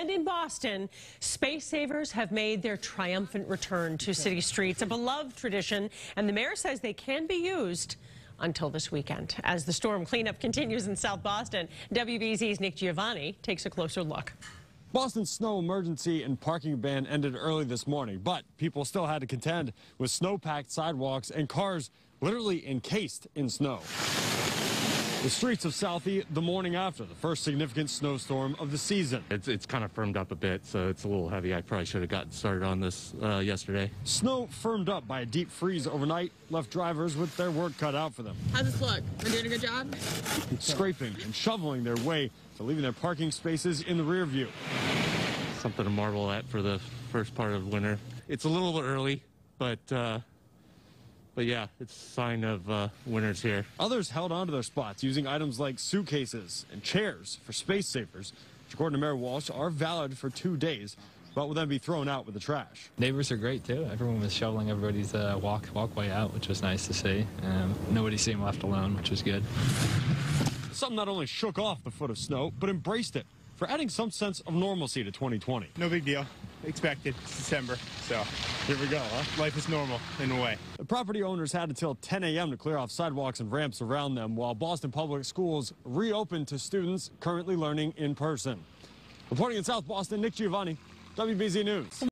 And in Boston, space savers have made their triumphant return to city streets, a beloved tradition, and the mayor says they can be used until this weekend. As the storm cleanup continues in South Boston, WBZ's Nick Giovanni takes a closer look. Boston's snow emergency and parking ban ended early this morning, but people still had to contend with snow-packed sidewalks and cars literally encased in snow. The streets of Southie the morning after the first significant snowstorm of the season. It's, it's kind of firmed up a bit, so it's a little heavy. I probably should have gotten started on this uh, yesterday. Snow firmed up by a deep freeze overnight left drivers with their work cut out for them. How's this look? Am I doing a good job? Scraping and shoveling their way to leaving their parking spaces in the rear view. Something to marvel at for the first part of winter. It's a little early, but uh, but yeah, it's a sign of uh, winter's here. Others held onto their spots using items like suitcases and chairs for space savers, which according to Mayor Walsh are valid for two days, but will then be thrown out with the trash. Neighbors are great too. Everyone was shoveling everybody's uh, walk walkway out, which was nice to see. Um, nobody seemed left alone, which was good. Some not only shook off the foot of snow, but embraced it for adding some sense of normalcy to 2020. No big deal. Expected. It's December, so Here we go, huh? life is normal in a way. The property owners had until 10 a.m. to clear off sidewalks and ramps around them, while Boston Public Schools reopened to students currently learning in person. Reporting in South Boston, Nick Giovanni, WBZ News.